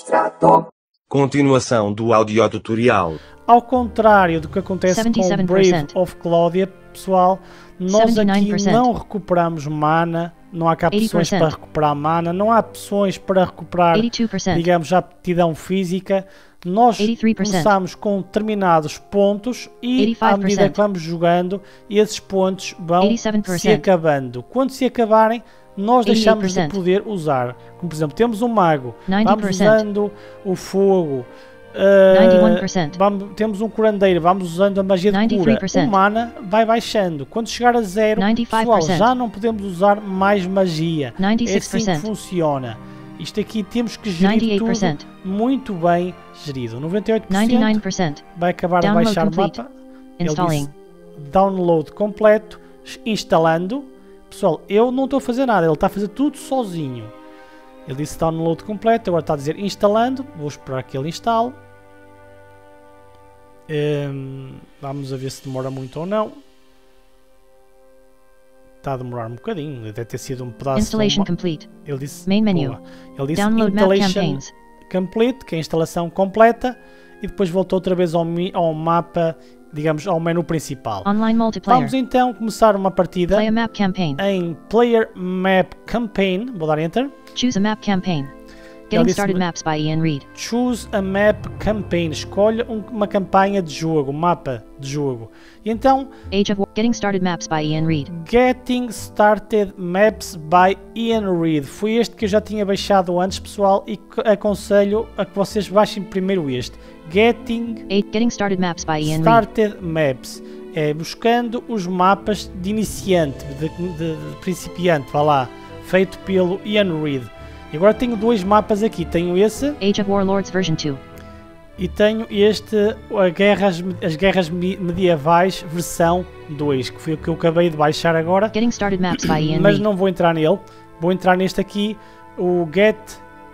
Extrato. Continuação do audio-tutorial. Ao contrário do que acontece com o 77%. Brave of Claudia, pessoal, nós aqui 79%. não recuperamos mana, não há cá opções 80%. para recuperar mana, não há opções para recuperar, 82%, digamos, a aptidão física. Nós 83%. começamos com determinados pontos e, à 85%. medida que vamos jogando, esses pontos vão 87%. se acabando. Quando se acabarem, nós deixamos de 88%. poder usar. Como, por exemplo, temos um mago, vamos 90%. usando o fogo, 91%. vamos- temos um curandeiro, vamos usando a magia de cura. 93%. O mana vai baixando. Quando chegar a zero, pessoal, 95%. já não podemos usar mais magia. É assim que 96%, funciona. Isto aqui temos que gerir tudo 98%, muito bem gerido. 98% 99%, vai acabar de baixar o complete. mapa. Ele disse download completo, instalando. Pessoal, eu não estou a fazer nada, ele está a fazer tudo sozinho. Ele disse download completo, agora está a dizer instalando. Vou esperar que ele instale. Hum, vamos a ver se demora muito ou não. Está a demorar um bocadinho, deve ter sido um pedaço. de installation complete, Ele disse, Main menu. boa. Ele disse download installation complete, que é a instalação completa, e depois voltou outra vez ao, ao mapa, digamos, ao menu principal. online multiplayer, Vamos então começar uma partida play a map campaign, em Player Map Campaign. Vou dar Enter. choose a map campaign, getting started maps by Ian Reed, Choose a Map Campaign. Escolha um- uma campanha de jogo, mapa de jogo. E então, age of war, getting started maps by Ian Reed, Getting Started Maps by Ian Reed. Foi este que eu já tinha baixado antes, pessoal, e aconselho a que vocês baixem primeiro este. Getting getting started maps by Ian Reed, Started Maps. É buscando os mapas de iniciante, de, de- de principiante, vá lá, feito pelo Ian Reed. E agora tenho dois mapas aqui. Tenho esse age of warlords version 2, e tenho este, a guerras, as Guerras Me- Medievais versão 2, que foi o que eu acabei de baixar agora. getting started maps by Ian Mas não vou entrar nele. Vou entrar neste aqui, o Get,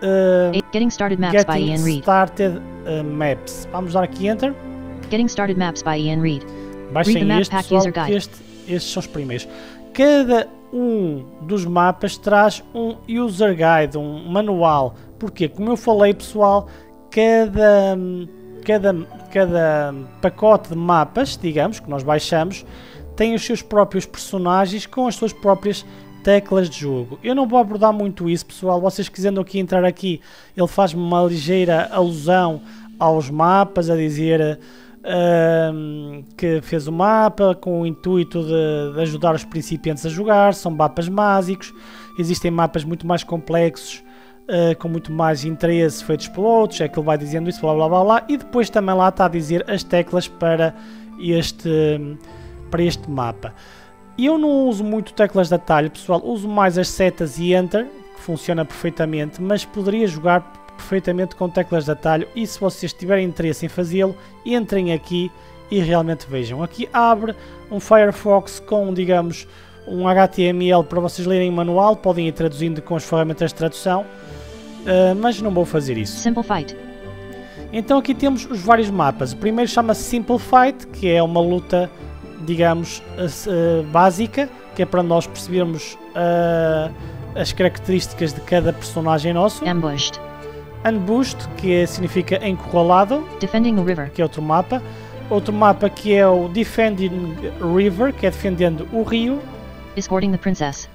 uh, getting started maps by Getting Ian Reed, Started uh, Maps. Vamos dar aqui Enter. getting started maps by Ian Reed, Baixem Read the map este, pack pessoal, user guide. este, estes são os primeiros. Cada um dos mapas traz um user guide, um manual. Porque, como eu falei, pessoal, cada, cada, cada pacote de mapas, digamos, que nós baixamos, tem os seus próprios personagens com as suas próprias teclas de jogo. Eu não vou abordar muito isso, pessoal. Vocês quiserem aqui entrar aqui, ele faz-me uma ligeira alusão aos mapas, a dizer que fez o mapa com o intuito de, de ajudar os principiantes a jogar. São mapas básicos. Existem mapas muito mais complexos, ah, com muito mais interesse, feitos por outros. É que ele vai dizendo isso, blá blá blá blá. E depois também lá está a dizer as teclas para este, para este mapa. Eu não uso muito teclas de atalho, pessoal. Uso mais as setas e Enter, que funciona perfeitamente, mas poderia jogar perfeitamente com teclas de atalho. E se vocês tiverem interesse em fazê-lo, entrem aqui e realmente vejam. Aqui abre um Firefox com, digamos, um HTML para vocês lerem o manual. Podem ir traduzindo com as ferramentas de tradução, ah, mas não vou fazer isso. simple fight, Então aqui temos os vários mapas. O primeiro chama-se Simple Fight, que é uma luta, digamos, eh, básica, que é para nós percebermos ah, as características de cada personagem nosso. ambushed, Unbushed, que é- significa encurralado, defending the river, que é outro mapa. Outro mapa que é o Defending River, que é defendendo o rio. escorting the princess,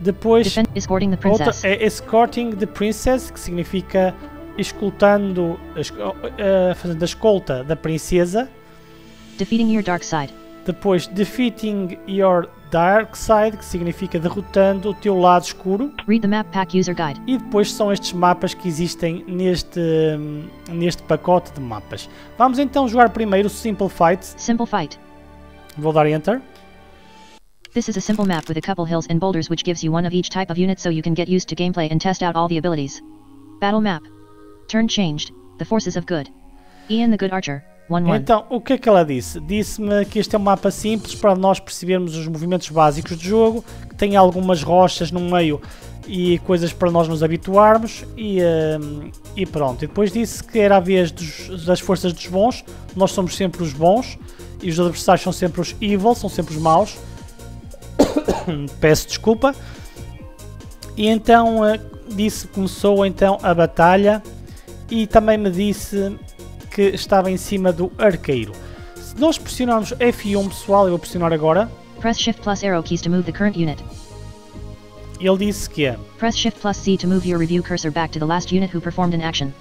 Depois defend, escorting the Outra princess, é Escorting the Princess, que significa escoltando, esco- eh, fazendo a escolta da princesa. defeating your dark side, Depois, Defeating Your Dark Side, que significa derrotando o teu lado escuro. read the map pack user guide, E depois são estes mapas que existem neste, hum, neste pacote de mapas. Vamos então jogar primeiro o Simple Fight. simple fight. Vou dar Enter. This is a simple map with a couple hills and boulders which gives you one of each type of unit so you can get used to gameplay and test out all the abilities. Battle map. Turn changed. The forces of good. Ian the good archer. 1-1. Então, o que é que ela disse? Disse-me que este é um mapa simples para nós percebermos os movimentos básicos do jogo, que tem algumas rochas no meio e coisas para nós nos habituarmos e, hum, e pronto. E depois disse que era a vez dos- das forças dos bons, nós somos sempre os bons e os adversários são sempre os evil, são sempre os maus. Peço desculpa. E então eh, disse começou então a batalha e também me disse que estava em cima do arqueiro. Se nós pressionarmos F1 pessoal, eu vou pressionar agora, Press Shift plus arrow keys to move the current unit. ele disse que é. Press Shift plus C to move your review cursor back to the last unit who performed an action.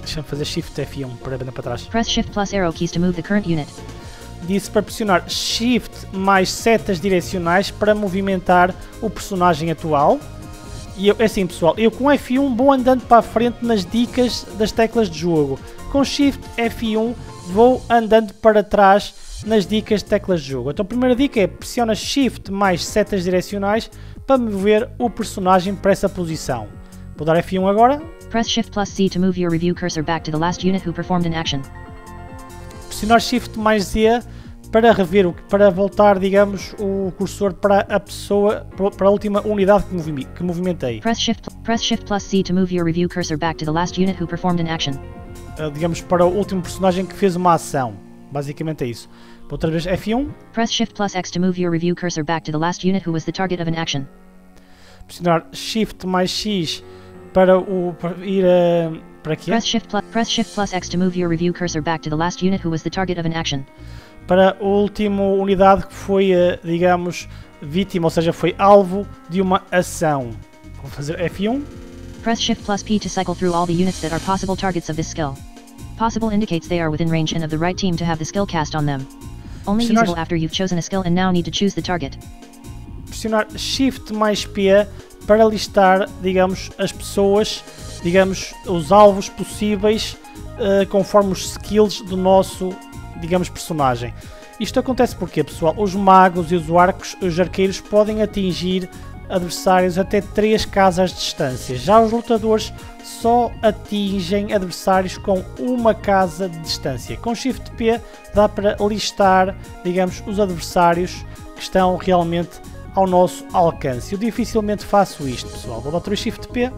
Deixa-me fazer Shift F1 para andar para trás. Press Shift plus arrow keys to move the current unit. Disse para pressionar Shift mais setas direcionais para movimentar o personagem atual. E eu, é assim pessoal, eu com F1 vou andando para a frente nas dicas das teclas de jogo. Com Shift F1 vou andando para trás nas dicas de teclas de jogo. Então a primeira dica é pressiona Shift mais setas direcionais para mover o personagem para essa posição. Vou dar F1 agora, Press Shift plus C to move your review cursor back to the last unit who performed an action. pressionar Shift mais Z para rever para voltar, digamos, o cursor para a pessoa para a última unidade que, movi que movimentei. Press Shift press Shift plus C to move your review cursor back to the last unit who performed an action. Uh, digamos para o último personagem que fez uma ação. Basicamente é isso. Outra vez F1, Press Shift plus X to move your review cursor back to the last unit who was the target of an action. pressionar Shift mais X para o para ir uh, para aqui Press Shift plus press Shift plus X to move your review cursor back to the last unit who was the target of an action. para a última unidade que foi, uh, digamos, vítima, ou seja, foi alvo de uma ação. Vou fazer F1. Press Shift plus P to cycle through all the units that are possible targets of this skill. Possible indicates they are within range and of the right team to have the skill cast on them. Only Senhores- usable after you've chosen a skill and now need to choose the target. pressionar Shift mais P para listar, digamos, as pessoas, digamos, os alvos possíveis eh, conforme os skills do nosso, digamos, personagem. Isto acontece porque, pessoal, os magos e os arcos, os arqueiros podem atingir adversários até 3 casas de distância. Já os lutadores só atingem adversários com uma casa de distância. Com Shift P dá para listar, digamos, os adversários que estão realmente ao nosso alcance. Eu dificilmente faço isto, pessoal. Vou dar outra vez Shift P.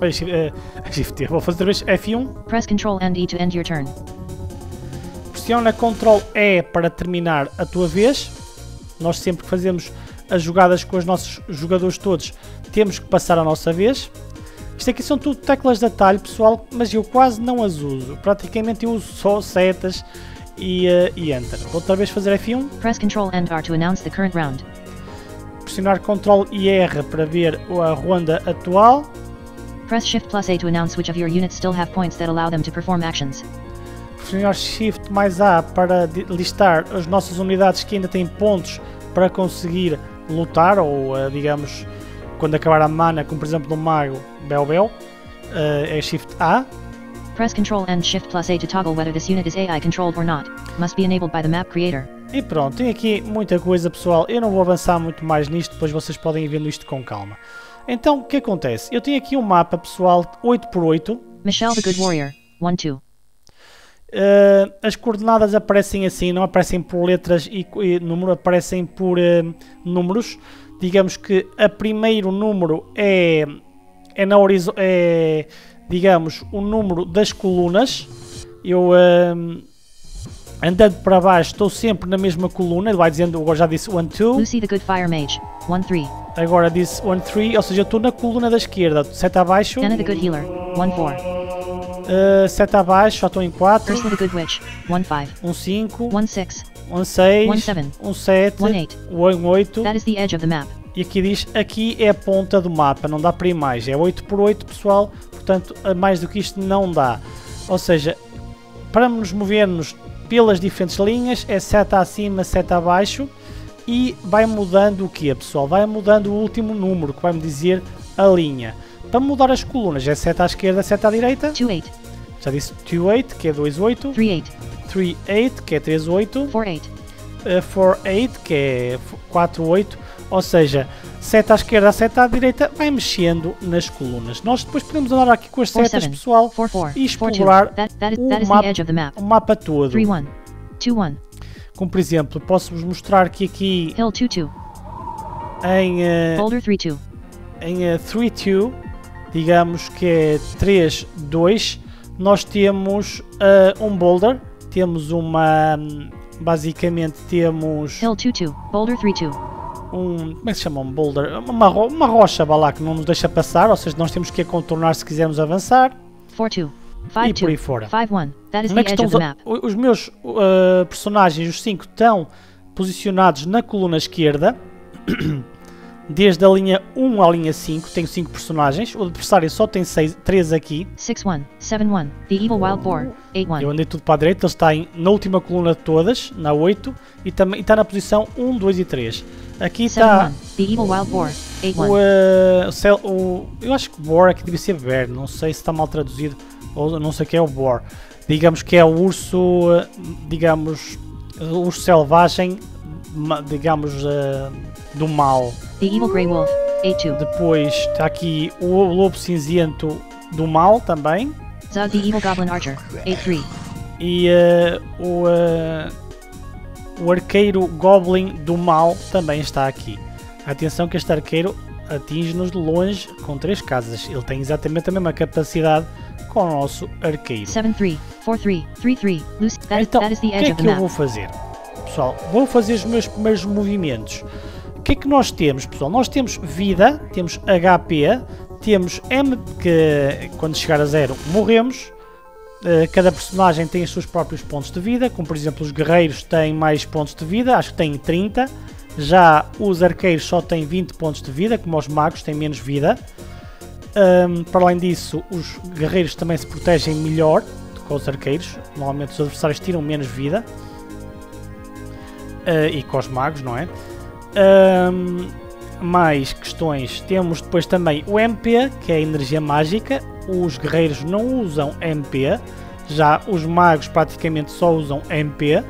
Ai, Shift, P. Vou fazer outra vez F1. Press Ctrl and E to end your turn. Pressiona Ctrl E para terminar a tua vez. Nós sempre que fazemos as jogadas com os nossos jogadores todos, temos que passar a nossa vez. Isto aqui são tudo teclas de atalho, pessoal, mas eu quase não as uso. Praticamente eu uso só setas e, eh, e Enter. Vou outra vez fazer F1. Press Ctrl and R to announce the current round. Pressionar Ctrl e R para ver a ronda atual. Press Shift plus A to announce which of your units still have points that allow them to perform actions. pressionar Shift mais A para listar as nossas unidades que ainda têm pontos para conseguir lutar, ou eh, digamos, quando acabar a mana, como por exemplo no Mago Bel Bel, eh, é Shift A. Press Ctrl and Shift plus A to toggle whether this unit is AI controlled or not. Must be enabled by the map creator. E pronto, tem aqui muita coisa pessoal, eu não vou avançar muito mais nisto, depois vocês podem ir vendo isto com calma. Então, o que acontece? Eu tenho aqui um mapa pessoal 8x8, Michelle the Good Warrior. 1 2. Uh, as coordenadas aparecem assim, não aparecem por letras e, e número, aparecem por uh, números. Digamos que a primeiro número é, é na é, digamos, o número das colunas. Eu uh, andando para baixo estou sempre na mesma coluna, ele vai dizendo, agora já disse 1, 2, Lucy the Good Fire Mage. 1 3. agora disse 1, 3, ou seja, eu estou na coluna da esquerda, seta abaixo, Anna the Good Healer. 1 4. Uh, seta abaixo, já estou em 4, Ursula the Good Witch. 1 5. um 5, 1 6. um 6, One seven. um 7, One eight. um 8 That is the edge of the map. e aqui diz aqui é a ponta do mapa, não dá para ir mais, é 8 por 8 pessoal, portanto mais do que isto não dá. Ou seja, para nos movermos pelas diferentes linhas é seta acima, seta abaixo e vai mudando o que pessoal? Vai mudando o último número que vai me dizer a linha. Para mudar as colunas é seta à esquerda, seta à direita, 2 8. já disse 2 8 que é 2 8, 3 8. 3 8 que é 3 8, 4 8. uh, 4 8 que é 4 8, ou seja, seta à esquerda, seta à direita, vai mexendo nas colunas. Nós depois podemos andar aqui com as 4 setas, 7. pessoal, 4 4. e 4 2. explorar That, that is, o mapa- map. o mapa todo. 3 1. 2 1. Como por exemplo, posso-vos mostrar que aqui Hill 2 2. em, uh, Boulder 3 2. em uh, 3 2, digamos que é 3 2, nós temos uh, um boulder, temos uma. Basicamente temos Hill 2 2. Boulder 3 2. um. Como é que se chama? Um boulder? Uma, ro- uma rocha vá lá que não nos deixa passar, ou seja, nós temos que a contornar se quisermos avançar. 4 2. e por aí fora. 5 1. That is Onde é the que edge estão of os, the map. o- os meus uh, personagens, os 5, estão posicionados na coluna esquerda, desde a linha 1 à linha 5. Tenho 5 personagens. O adversário só tem 3 aqui. 6 1. 7 1. The evil wild boar. 8 1. Eu andei tudo para a direita, ele está em- na última coluna de todas, na 8, e também está na posição 1, 2 e 3. Aqui 7 está 1. The evil wild boar. 8 o, 1. uh, o Eu acho que Boar aqui devia ser Bear, não sei se está mal traduzido, ou não sei o que é o Boar. Digamos que é o urso, uh, digamos, o urso selvagem, digamos, uh, do mal. The evil grey wolf. 8 2. Depois está aqui o lobo cinzento do mal também. Zog the evil goblin archer. 8 3. E eh, o, eh, o arqueiro Goblin do mal também está aqui. Atenção que este arqueiro atinge-nos de longe com três casas. Ele tem exatamente a mesma capacidade com o nosso arqueiro. 7 3. 4 3. 3 3. Loose. That is, Então, that is the o que é que eu vou fazer? Pessoal, vou fazer os meus primeiros movimentos. O que é que nós temos, pessoal? Nós temos vida, temos HP, temos M, que quando chegar a zero morremos. Eh, Cada personagem tem os seus próprios pontos de vida, como por exemplo os guerreiros têm mais pontos de vida, acho que têm 30. Já os arqueiros só têm 20 pontos de vida, como os magos têm menos vida. Ahm, para além disso, os guerreiros também se protegem melhor do que os arqueiros. Normalmente os adversários tiram menos vida. Ah, e com os magos, não é? Ahm, mais questões. Temos depois também o MP, que é a energia mágica. Os guerreiros não usam MP. Já os magos praticamente só usam MP.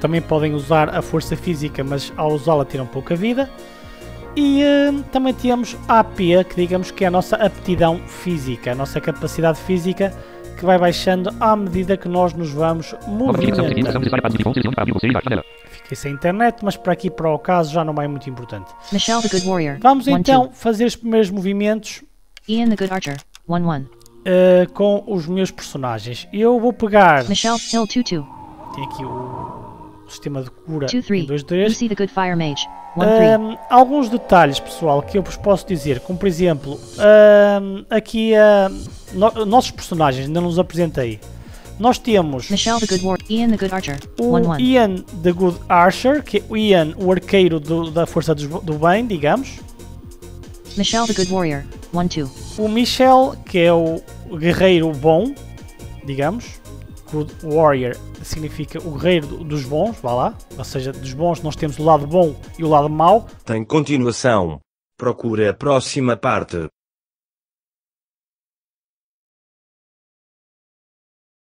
Também podem usar a força física, mas ao usá-la tiram pouca vida. E hum, também temos a AP, que digamos que é a nossa aptidão física, a nossa capacidade física que vai baixando à medida que nós nos vamos movimentando. Fiquei sem internet, mas para aqui para o caso já não é muito importante. Michelle the good warrior. Vamos 1 então 2. fazer os primeiros movimentos Ian the good archer. 1 1. eh, com os meus personagens. Eu vou pegar, Michelle Hill 2 2. tem aqui o sistema de cura 2 3. 2 2 Lucy the good fire mage. 1 3. Ahm, alguns detalhes, pessoal, que eu vos posso dizer, como por exemplo, ahm, aqui ah, no- nossos personagens, ainda não os apresentei. Nós temos Michelle the good warrior. Ian the good archer. 1 o 1. Ian the Good Archer, que é o Ian, o arqueiro do- da força dos- do bem, digamos. Michelle the good warrior. 1 2. O Michel, que é o guerreiro bom, digamos. Good Warrior significa o guerreiro do- dos bons, vá lá. Ou seja, dos bons nós temos o lado bom e o lado mau. Tem continuação. Procure a próxima parte.